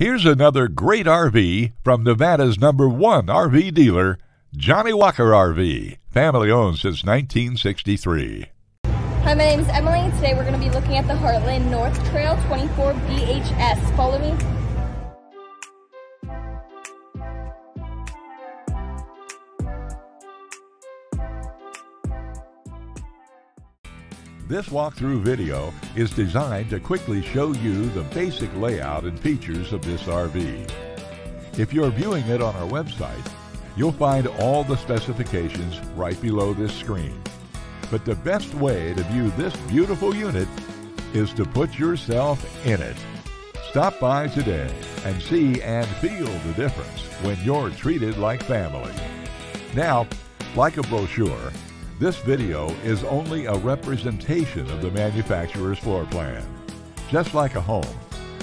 Here's another great RV from Nevada's number one RV dealer, Johnnie Walker RV, family owned since 1963. Hi, my name is Emily. Today we're going to be looking at the Heartland North Trail 24 BHS. Follow me. This walkthrough video is designed to quickly show you the basic layout and features of this RV. If you're viewing it on our website, you'll find all the specifications right below this screen. But the best way to view this beautiful unit is to put yourself in it. Stop by today and see and feel the difference when you're treated like family. Now, like a brochure, this video is only a representation of the manufacturer's floor plan. Just like a home,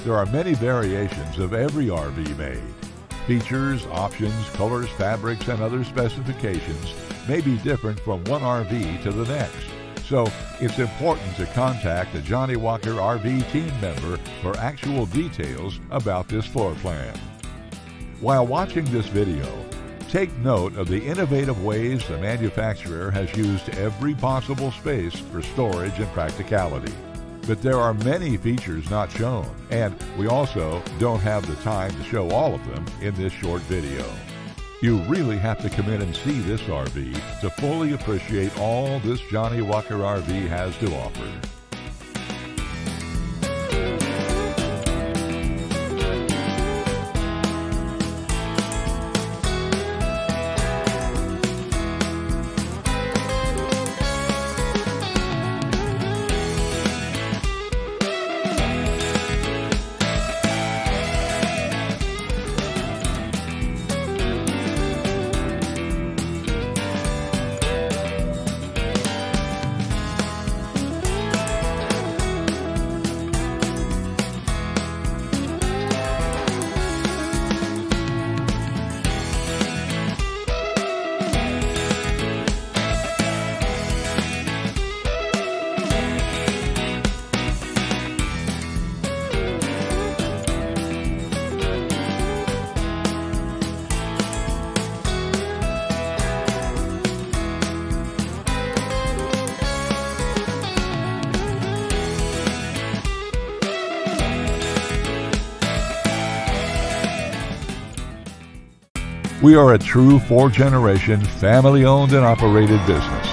there are many variations of every RV made. Features, options, colors, fabrics, and other specifications may be different from one RV to the next. So it's important to contact a Johnnie Walker RV team member for actual details about this floor plan. While watching this video, Take note of the innovative ways the manufacturer has used every possible space for storage and practicality. But there are many features not shown, and we also don't have the time to show all of them in this short video. You really have to come in and see this RV to fully appreciate all this Johnnie Walker RV has to offer. We are a true four generation, family owned and operated business.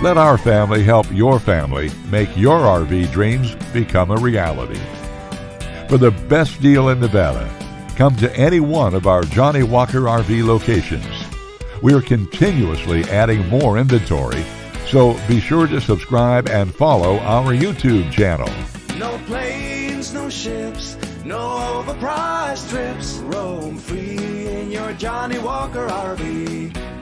Let our family help your family make your RV dreams become a reality. For the best deal in Nevada, come to any one of our Johnnie Walker RV locations. We are continuously adding more inventory, so be sure to subscribe and follow our YouTube channel. No planes, no ships, no overpriced trips. Roam free Johnnie Walker RV.